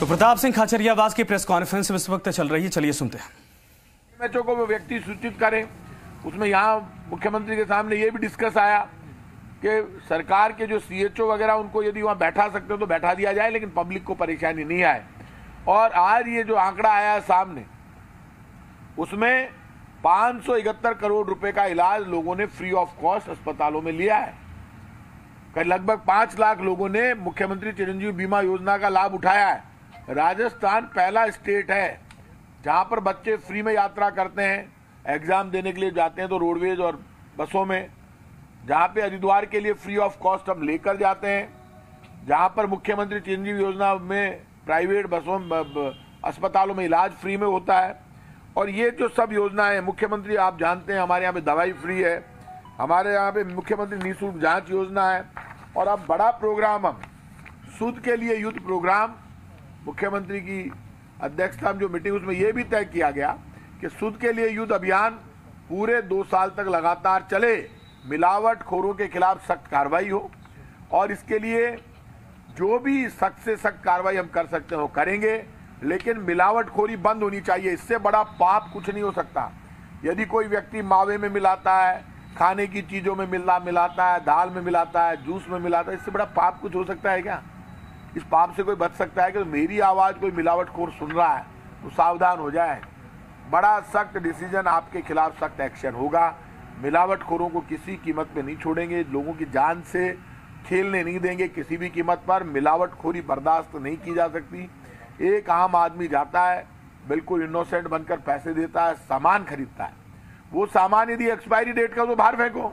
तो प्रताप सिंह खाचरियावास की press conference इस वक्त चल रही है, चलिए सुनते हैं। एमएचओ को व्यक्ति सूचित करें। उसमें यहाँ मुख्यमंत्री के सामने ये भी डिस्कस आया कि सरकार के जो सीएचओ वगैरह, उनको यदि वहाँ बैठा सकते हो तो बैठा दिया जाए, लेकिन पब्लिक को परेशानी नहीं आए। और आज ये जो आंकड़ा आया सामने, उसमें पाँच करोड़ रुपए का इलाज लोगों ने फ्री ऑफ़ कॉस्ट अस्पतालों में लिया है। लगभग पाँच लाख लोगों ने मुख्यमंत्री चिरंजीवी बीमा योजना का लाभ उठाया है। राजस्थान पहला स्टेट है, जहाँ पर बच्चे फ्री में यात्रा करते हैं, एग्ज़ाम देने के लिए जाते हैं तो रोडवेज़ और बसों में, जहाँ पे हरिद्वार के लिए फ्री ऑफ़ कॉस्ट हम लेकर जाते हैं, जहाँ पर मुख्यमंत्री चिरंजीव योजना में प्राइवेट बसों अस्पतालों में इलाज फ्री में होता है। और ये जो सब योजनाएँ मुख्यमंत्री आप जानते हैं, हमारे यहाँ पे दवाई फ्री है, हमारे यहाँ पे मुख्यमंत्री निःशुल्क जाँच योजना है, और अब बड़ा प्रोग्राम हम, सूद के लिए युद्ध प्रोग्राम मुख्यमंत्री की अध्यक्षता में जो मीटिंग, उसमें यह भी तय किया गया कि सूद के लिए युद्ध अभियान पूरे दो साल तक लगातार चले। मिलावट खोरों के खिलाफ सख्त कार्रवाई हो और इसके लिए जो भी सख्त से सख्त कार्रवाई हम कर सकते हैं, वो करेंगे। लेकिन मिलावटखोरी बंद होनी चाहिए, इससे बड़ा पाप कुछ नहीं हो सकता। यदि कोई व्यक्ति मावे में मिलाता है, खाने की चीज़ों में मिला, मिलाता है, दाल में मिलाता है, जूस में मिलाता है, इससे बड़ा पाप कुछ हो सकता है क्या? इस पाप से कोई बच सकता है कि मेरी आवाज़ कोई मिलावटखोर सुन रहा है तो सावधान हो जाए। बड़ा सख्त डिसीज़न आपके खिलाफ सख्त एक्शन होगा। मिलावटखोरों को किसी कीमत पे नहीं छोड़ेंगे। लोगों की जान से खेलने नहीं देंगे किसी भी कीमत पर। मिलावटखोरी बर्दाश्त नहीं की जा सकती। एक आम आदमी जाता है, बिल्कुल इनोसेंट बनकर पैसे देता है, सामान खरीदता है। वो सामान यदि एक्सपायरी डेट का तो बाहर फेंको।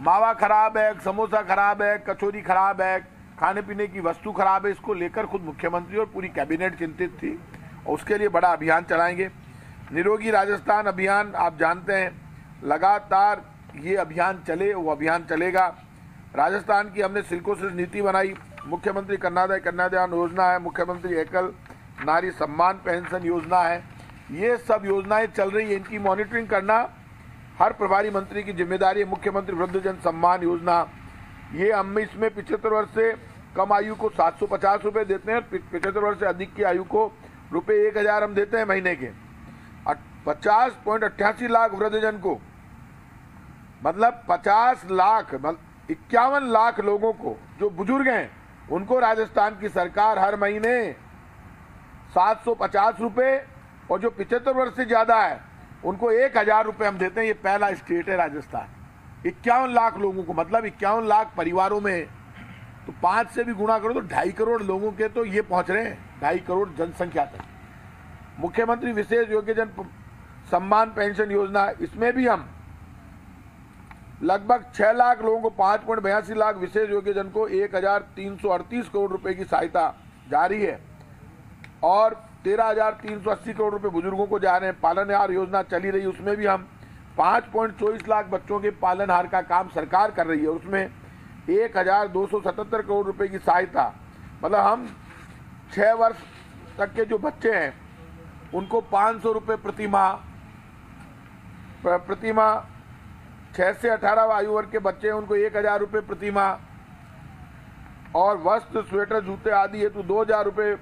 मावा खराब है, समोसा खराब है, कचोरी खराब है खाने पीने की वस्तु खराब है, इसको लेकर खुद मुख्यमंत्री और पूरी कैबिनेट चिंतित थी और उसके लिए बड़ा अभियान चलाएँगे। निरोगी राजस्थान अभियान, आप जानते हैं, लगातार ये अभियान चले, वो अभियान चलेगा। राजस्थान की हमने सिल्कोसिस नीति बनाई, मुख्यमंत्री कन्यादाय कन्यादान योजना है, मुख्यमंत्री एकल नारी सम्मान पेंशन योजना है। ये सब योजनाएँ चल रही है, इनकी मॉनिटरिंग करना हर प्रभारी मंत्री की ज़िम्मेदारी है, मुख्यमंत्री वृद्धजन सम्मान योजना। ये हम इसमें पिछहत्तर वर्ष से कम आयु को सात सौ पचास रूपए देते हैं पिछहत्तर वर्ष से अधिक की आयु को रुपये एक हज़ार हम देते हैं महीने के। पचास पॉइंट अट्ठासी लाख वृद्धजन को। मतलब पचास लाख इक्यावन लाख लोगों को, जो बुज़ुर्ग हैं, उनको राजस्थान की सरकार हर महीने सात सौ पचास रुपये और जो पिछहत्तर वर्ष से ज़्यादा है, उनको एक हज़ार रुपए हम देते हैं। ये पहला स्टेट है राजस्थान। इक्यावन लाख लोगों को मतलब इक्यावन लाख परिवारों में तो पाँच से भी गुणा करो तो ढाई करोड़ लोगों के तो ये पहुँच रहे हैं, ढाई करोड़ जनसंख्या तक। मुख्यमंत्री विशेष योग्य जन सम्मान पेंशन योजना, इसमें भी हम लगभग छह लाख लोगों को पाँच पॉइंट बयासी लाख विशेष योग्य जन को एक हज़ार तीन सौ अड़तीस करोड़ रुपए की सहायता जारी है और तेरह हज़ार तीन सौ अस्सी करोड़ रुपए बुज़ुर्गों को जा रहे हैं। पालनहार योजना चली रही उसमें भी हम पाँच पॉइंट चौबीस लाख बच्चों के पालनहार का काम सरकार कर रही है उसमें एक हज़ार दो सौ सतहत्तर करोड़ रुपए की सहायता। मतलब हम छह वर्ष तक के जो बच्चे हैं, उनको पाँच सौ रुपये प्रति माह प्रति माह छह से अठारह आयु वर्ग के बच्चे हैं, उनको एक हज़ार रुपये प्रति माह और वस्त्र, स्वेटर, जूते आदि हेतु दो हज़ार रुपये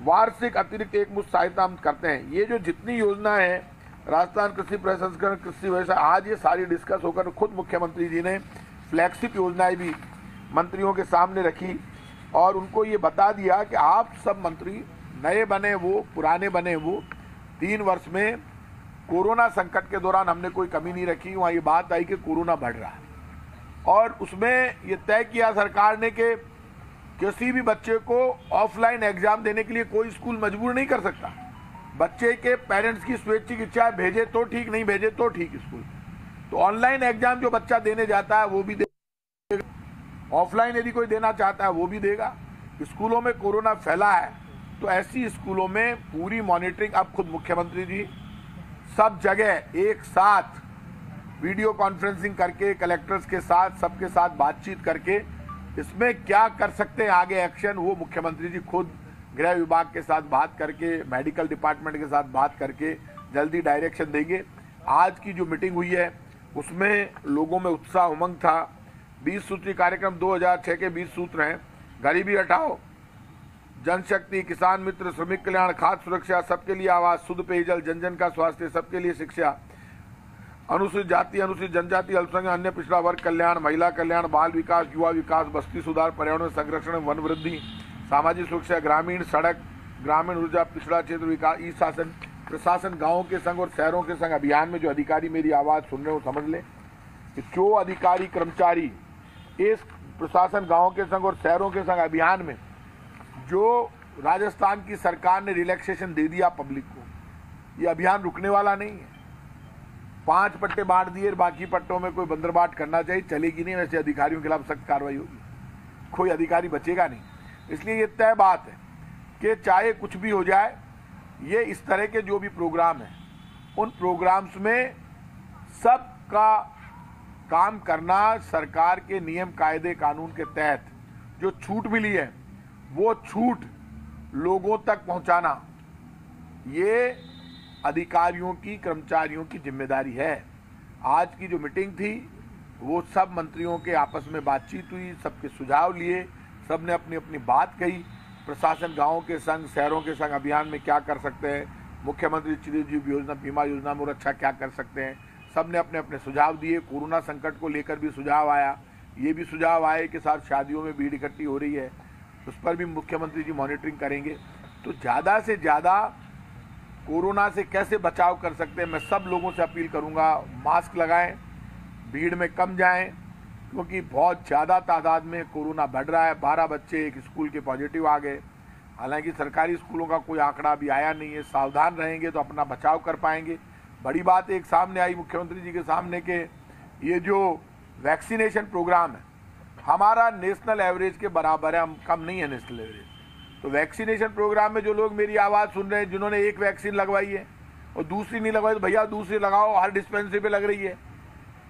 वार्षिक अतिरिक्त एक मुश्त सहायता हम करते हैं। ये जो जितनी योजना है, राजस्थान कृषि प्रसंस्करण कृषि व्यवसाय, आज ये सारी डिस्कस होकर खुद मुख्यमंत्री जी ने फ्लैगशिप योजनाएँ भी मंत्रियों के सामने रखी और उनको ये बता दिया कि आप सब मंत्री नए बने वो, पुराने बने वो, तीन वर्ष में कोरोना संकट के दौरान हमने कोई कमी नहीं रखी। वहाँ ये बात आई कि कोरोना बढ़ रहा है। और उसमें ये तय किया सरकार ने कि किसी भी बच्चे को ऑफलाइन एग्ज़ाम देने के लिए कोई स्कूल मजबूर नहीं कर सकता। बच्चे के पेरेंट्स की स्वैच्छिक इच्छा भेजे तो ठीक, नहीं भेजे तो ठीक स्कूल। तो ऑनलाइन एग्ज़ाम जो बच्चा देने जाता है, वो भी देगा ऑफलाइन यदि कोई देना चाहता है, वो भी देगा। स्कूलों में कोरोना फैला है तो ऐसी स्कूलों में पूरी मॉनिटरिंग अब खुद मुख्यमंत्री जी, सब जगह एक साथ वीडियो कॉन्फ्रेंसिंग करके कलेक्टर्स के साथ, सबके साथ बातचीत करके, इसमें क्या कर सकते हैं आगे एक्शन वो मुख्यमंत्री जी खुद गृह विभाग के साथ बात करके मेडिकल डिपार्टमेंट के साथ बात करके, जल्दी डायरेक्शन देंगे। आज की जो मीटिंग हुई है उसमें लोगों में उत्साह उमंग था। बीस सूत्री कार्यक्रम 2006 के बीस सूत्र हैं। गरीबी हटाओ। जनशक्ति, किसान मित्र, श्रमिक कल्याण, खाद्य सुरक्षा, सबके लिए आवास शुद्ध पेयजल जन जन का स्वास्थ्य, सबके लिए शिक्षा। अनुसूचित जाति, अनुसूचित जनजाति, अल्पसंख्यक, अन्य पिछड़ा वर्ग कल्याण, महिला कल्याण, बाल विकास, युवा विकास, बस्ती सुधार, पर्यावरण संरक्षण, वन वृद्धि, सामाजिक सुरक्षा, ग्रामीण सड़क, ग्रामीण ऊर्जा, पिछड़ा क्षेत्र विकास, ई शासन। प्रशासन गाँवों के संग और शहरों के संग अभियान में जो अधिकारी मेरी आवाज़ सुन रहे हो, समझ ले कि जो अधिकारी, कर्मचारी इस प्रशासन गाँवों के संग और शहरों के संग अभियान में जो राजस्थान की सरकार ने रिलैक्सेशन दे दिया पब्लिक को, ये अभियान रुकने वाला नहीं है। पाँच पट्टे बांट दिए, बाकी पट्टों में कोई बंदरबाट करना चाहिए, चलेगी नहीं, वैसे अधिकारियों के खिलाफ सख्त कार्रवाई होगी। कोई अधिकारी बचेगा नहीं। इसलिए ये तय बात है कि चाहे कुछ भी हो जाए ये इस तरह के जो भी प्रोग्राम हैं, उन प्रोग्राम्स में सबका काम करना सरकार के नियम, कायदे, कानून के तहत जो छूट मिली है, वो छूट लोगों तक पहुंचाना, ये अधिकारियों की, कर्मचारियों की ज़िम्मेदारी है। आज की जो मीटिंग थी, वो सब मंत्रियों के आपस में बातचीत हुई, सबके सुझाव लिए सबने अपनी अपनी बात कही प्रशासन गाँव के संग, शहरों के संग अभियान में क्या कर सकते हैं? मुख्यमंत्री चिरंजीव योजना, बीमा योजना में और अच्छा क्या कर सकते हैं? सबने अपने अपने सुझाव दिए। कोरोना संकट को लेकर भी सुझाव आया। ये भी सुझाव आए कि साथ शादियों में भीड़ इकट्ठी हो रही है। उस पर भी मुख्यमंत्री जी मॉनिटरिंग करेंगे। तो ज़्यादा से ज़्यादा कोरोना से कैसे बचाव कर सकते हैं? मैं सब लोगों से अपील करूँगा, मास्क लगाएँ, भीड़ में कम जाएँ। क्योंकि बहुत ज़्यादा तादाद में कोरोना बढ़ रहा है। बारह बच्चे एक स्कूल के पॉजिटिव आ गए। हालाँकि सरकारी स्कूलों का कोई आंकड़ा अभी आया नहीं है। सावधान रहेंगे तो अपना बचाव कर पाएँगे। बड़ी बात एक सामने आई मुख्यमंत्री जी के सामने के, ये जो वैक्सीनेशन प्रोग्राम है, हमारा नेशनल एवरेज के बराबर है, हम कम नहीं है नेशनल एवरेज। तो वैक्सीनेशन प्रोग्राम में जो लोग मेरी आवाज़ सुन रहे हैं, जिन्होंने एक वैक्सीन लगवाई है, और दूसरी नहीं लगवाई तो भैया दूसरी लगाओ, हर डिस्पेंसरी पे लग रही है।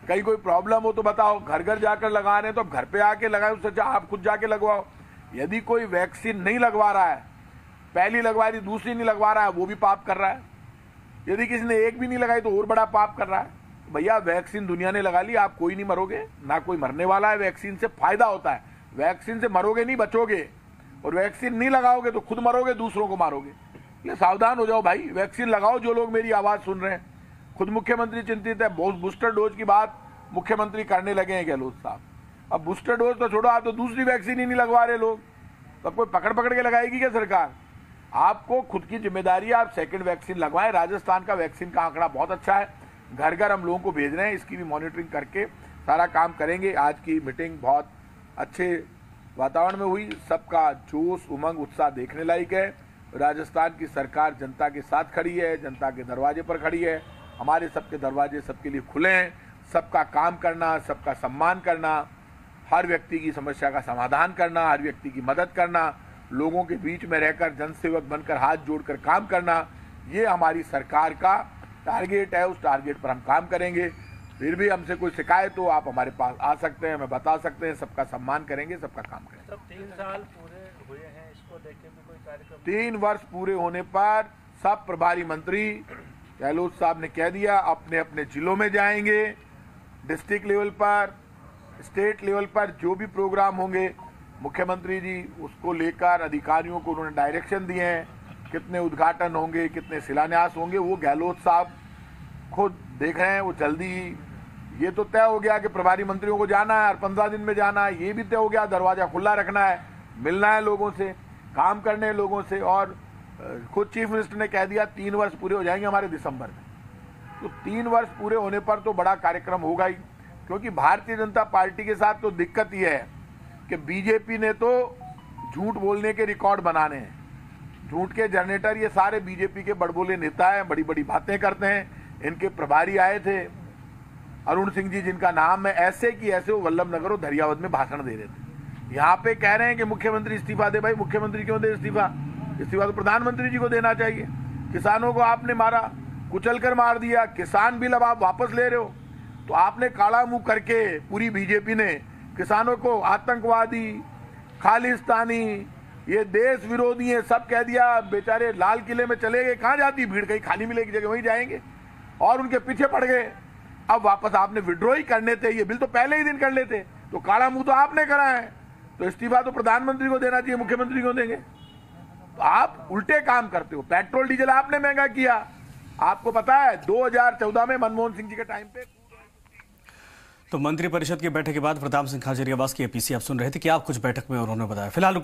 कहीं कोई प्रॉब्लम हो तो बताओ। घर घर जाकर लगा रहे हैं तो अब घर पे आके लगाए, उससे अच्छा आप खुद जाके लगवाओ। यदि कोई वैक्सीन नहीं लगवा रहा है, पहली लगवा रही, दूसरी नहीं लगवा रहा है, वो भी पाप कर रहा है। यदि किसी ने एक भी नहीं लगाई तो और बड़ा पाप कर रहा है। भैया वैक्सीन दुनिया ने लगा ली, आप कोई नहीं मरोगे। ना कोई मरने वाला है वैक्सीन से फ़ायदा होता है। वैक्सीन से मरोगे नहीं, बचोगे। और वैक्सीन नहीं लगाओगे तो खुद मरोगे, दूसरों को मारोगे। ये सावधान हो जाओ भाई वैक्सीन लगाओ, जो लोग मेरी आवाज़ सुन रहे हैं। खुद मुख्यमंत्री चिंतित है, बहुत बूस्टर डोज की बात मुख्यमंत्री करने लगे हैं गहलोत साहब। अब बूस्टर डोज तो छोड़ो, आप तो दूसरी वैक्सीन ही नहीं लगवा रहे लोग। तो कोई पकड़ पकड़ के लगाएगी क्या सरकार? आपको खुद की ज़िम्मेदारी आप सेकेंड वैक्सीन लगवाएँ। राजस्थान का वैक्सीन का आंकड़ा बहुत अच्छा है। घर घर हम लोगों को भेज रहे हैं, इसकी भी मॉनिटरिंग करके सारा काम करेंगे। आज की मीटिंग बहुत अच्छे वातावरण में हुई। सबका जोश, उमंग, उत्साह देखने लायक है। राजस्थान की सरकार जनता के साथ खड़ी है, जनता के दरवाजे पर खड़ी है। हमारे सबके दरवाजे सबके लिए खुले हैं सबका काम करना सबका सम्मान करना हर व्यक्ति की समस्या का समाधान करना हर व्यक्ति की मदद करना लोगों के बीच में रहकर जनसेवक बनकर हाथ जोड़कर काम करना ये हमारी सरकार का टारगेट है उस टारगेट पर हम काम करेंगे। फिर भी हमसे कोई शिकायत हो आप हमारे पास आ सकते हैं हमें बता सकते हैं सबका सम्मान करेंगे सबका काम करेंगे। सब तीन साल पूरे हुए हैं इसको देख के भी कोई कार्यक्रम? तीन वर्ष पूरे होने पर सब प्रभारी मंत्री गहलोत साहब ने कह दिया, अपने अपने जिलों में जाएँगे डिस्ट्रिक्ट लेवल पर स्टेट लेवल पर जो भी प्रोग्राम होंगे, मुख्यमंत्री जी, उसको लेकर अधिकारियों को उन्होंने डायरेक्शन दिए हैं, कितने उद्घाटन होंगे, कितने शिलान्यास होंगे, वो गहलोत साहब खुद देख रहे हैं, वो जल्दी ये तो तय हो गया कि प्रभारी मंत्रियों को जाना है और पंद्रह दिन में जाना है, ये भी तय हो गया, दरवाज़ा खुला रखना है, मिलना है लोगों से, काम करने लोगों से, और खुद चीफ मिनिस्टर ने कह दिया, तीन वर्ष पूरे हो जाएँगे हमारे दिसंबर में। तो तीन वर्ष पूरे होने पर तो बड़ा कार्यक्रम होगा ही, क्योंकि भारतीय जनता पार्टी के साथ तो दिक्कत यह है कि बीजेपी ने तो झूठ बोलने के रिकॉर्ड बनाने हैं। झूठ के जनरेटर ये सारे बीजेपी के बड़बोले नेता हैं बड़ी बड़ी बातें करते हैं, इनके प्रभारी आए थे। अरुण सिंह जी, जिनका नाम है ऐसे की ऐसे वो वल्लभ नगर और धरियावत में भाषण दे रहे थे। यहाँ पे कह रहे हैं कि मुख्यमंत्री इस्तीफा दे भाई, मुख्यमंत्री क्यों दे इस्तीफा? इस्तीफा तो प्रधानमंत्री जी को देना चाहिए। किसानों को आपने मारा कुचल कर मार दिया, किसान बिल अब आप वापस ले रहे हो। तो आपने काला मुँह करके पूरी बीजेपी ने किसानों को आतंकवादी, खालिस्तानी, ये देश विरोधी है, सब कह दिया, बेचारे लाल किले में चले गए, कहाँ जाती भीड़? कहीं खाली मिलेगी जगह, वहीं जाएँगे। और उनके पीछे पड़ गए। अब वापस आपने विड्रॉ ही करने थे, ये बिल तो पहले ही दिन कर लेते। तो काला मुँह तो आपने करा है। तो इस्तीफा तो प्रधानमंत्री को देना चाहिए, मुख्यमंत्री को देंगे। आप उल्टे काम करते हो। पेट्रोल, डीजल आपने महँगा किया। आपको पता है 2014 में मनमोहन सिंह जी के टाइम पे तो मंत्रिपरिषद की बैठक के बाद प्रताप सिंह खाचरियावास की एपीसी आप सुन रहे थे कि आप कुछ बैठक में उन्होंने बताया। फ़िलहाल